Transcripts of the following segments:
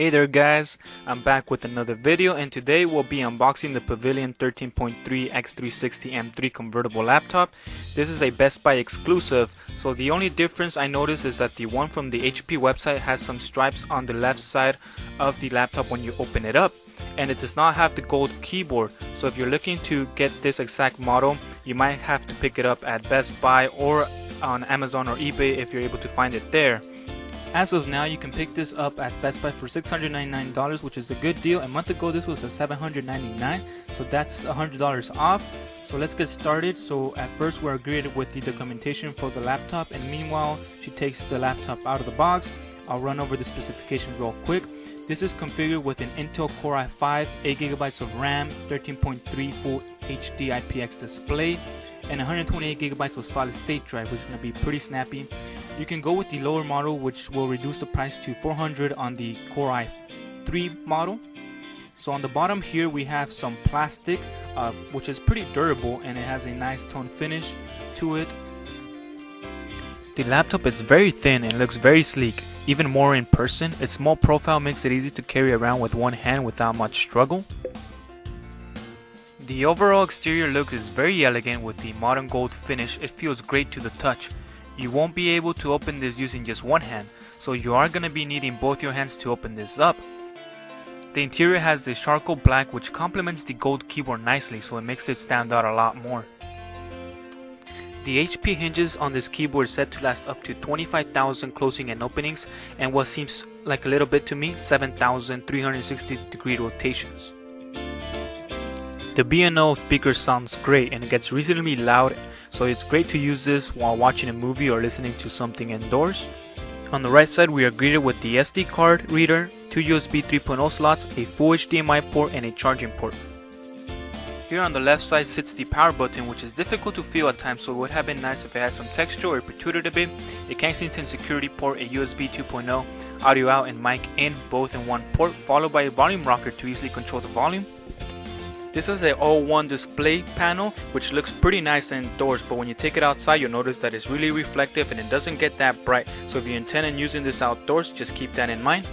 Hey there guys, I'm back with another video and today we'll be unboxing the Pavilion 13.3 X360 M3 convertible laptop. This is a Best Buy exclusive, so the only difference I noticed is that the one from the HP website has some stripes on the left side of the laptop when you open it up and it does not have the gold keyboard. So if you're looking to get this exact model, you might have to pick it up at Best Buy or on Amazon or eBay if you're able to find it there. As of now, you can pick this up at Best Buy for $699, which is a good deal. A month ago, this was a $799, so that's $100 off. So let's get started. So at first, we're greeted with the documentation for the laptop, and meanwhile, she takes the laptop out of the box. I'll run over the specifications real quick. This is configured with an Intel Core i5, 8GB of RAM, 13.3 Full HD IPS display, and 128 gigabytes of solid state drive, which is going to be pretty snappy. You can go with the lower model, which will reduce the price to 400 on the Core i3 model. So on the bottom here we have some plastic, uh, which is pretty durable and it has a nice tone finish to it. The laptop is very thin and looks very sleek, even more in person. Its small profile makes it easy to carry around with one hand without much struggle. The overall exterior look is very elegant with the modern gold finish. It feels great to the touch. You won't be able to open this using just one hand, so you are going to be needing both your hands to open this up. The interior has the charcoal black which complements the gold keyboard nicely so it makes it stand out a lot more. The HP hinges on this keyboard is set to last up to 25,000 closing and openings and what seems like a little bit to me 7,360 degree rotations. The B&O speaker sounds great and it gets reasonably loud so it's great to use this while watching a movie or listening to something indoors. On the right side we are greeted with the SD card reader, two USB 3.0 slots, a full HDMI port and a charging port. Here on the left side sits the power button which is difficult to feel at times so it would have been nice if it had some texture or protruded a bit, a Kensington security port, a USB 2.0, audio out and mic in both in one port followed by a volume rocker to easily control the volume. This is a all-one display panel which looks pretty nice indoors but when you take it outside you'll notice that it's really reflective and it doesn't get that bright so if you intend on using this outdoors just keep that in mind.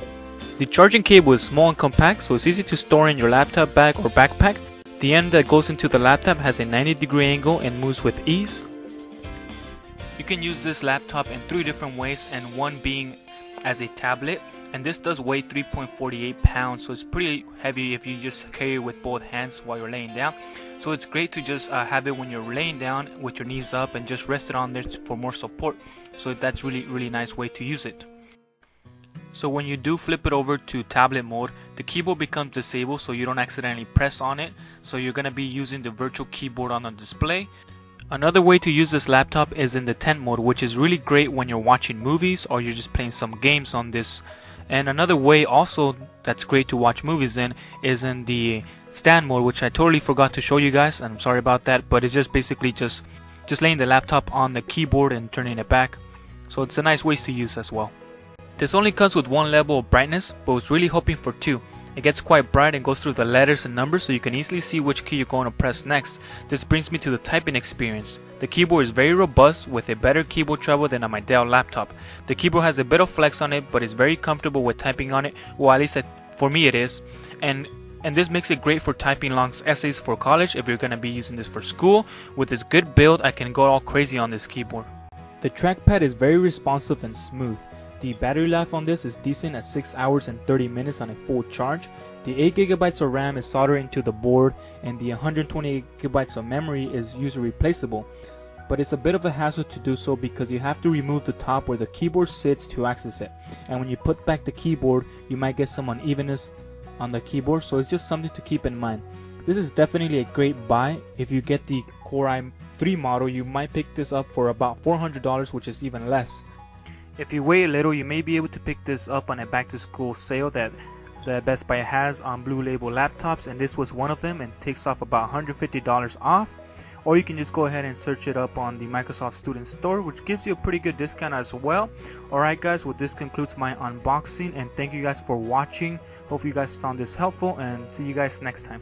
The charging cable is small and compact so it's easy to store in your laptop bag or backpack. The end that goes into the laptop has a 90 degree angle and moves with ease. You can use this laptop in three different ways and one being as a tablet and this does weigh 3.48 pounds so it's pretty heavy if you just carry it with both hands while you're laying down. So it's great to just uh, have it when you're laying down with your knees up and just rest it on there for more support. So that's really really nice way to use it. So when you do flip it over to tablet mode the keyboard becomes disabled so you don't accidentally press on it. So you're going to be using the virtual keyboard on the display. Another way to use this laptop is in the tent mode which is really great when you're watching movies or you're just playing some games on this and another way also that's great to watch movies in is in the stand mode, which I totally forgot to show you guys. I'm sorry about that, but it's just basically just just laying the laptop on the keyboard and turning it back. So it's a nice ways to use as well. This only comes with one level of brightness, but was really hoping for two. It gets quite bright and goes through the letters and numbers so you can easily see which key you're going to press next. This brings me to the typing experience. The keyboard is very robust with a better keyboard travel than on my Dell laptop. The keyboard has a bit of flex on it but is very comfortable with typing on it, well at least for me it is. And and this makes it great for typing long essays for college if you're going to be using this for school. With this good build I can go all crazy on this keyboard. The trackpad is very responsive and smooth. The battery life on this is decent at 6 hours and 30 minutes on a full charge. The 8GB of RAM is soldered into the board and the 128GB of memory is user replaceable. But it's a bit of a hassle to do so because you have to remove the top where the keyboard sits to access it. And when you put back the keyboard, you might get some unevenness on the keyboard, so it's just something to keep in mind. This is definitely a great buy. If you get the Core i3 model, you might pick this up for about $400, which is even less. If you wait a little, you may be able to pick this up on a back to school sale that the Best Buy has on Blue Label laptops, and this was one of them and takes off about $150 off. Or you can just go ahead and search it up on the Microsoft Student Store, which gives you a pretty good discount as well. Alright, guys, well, this concludes my unboxing, and thank you guys for watching. Hope you guys found this helpful, and see you guys next time.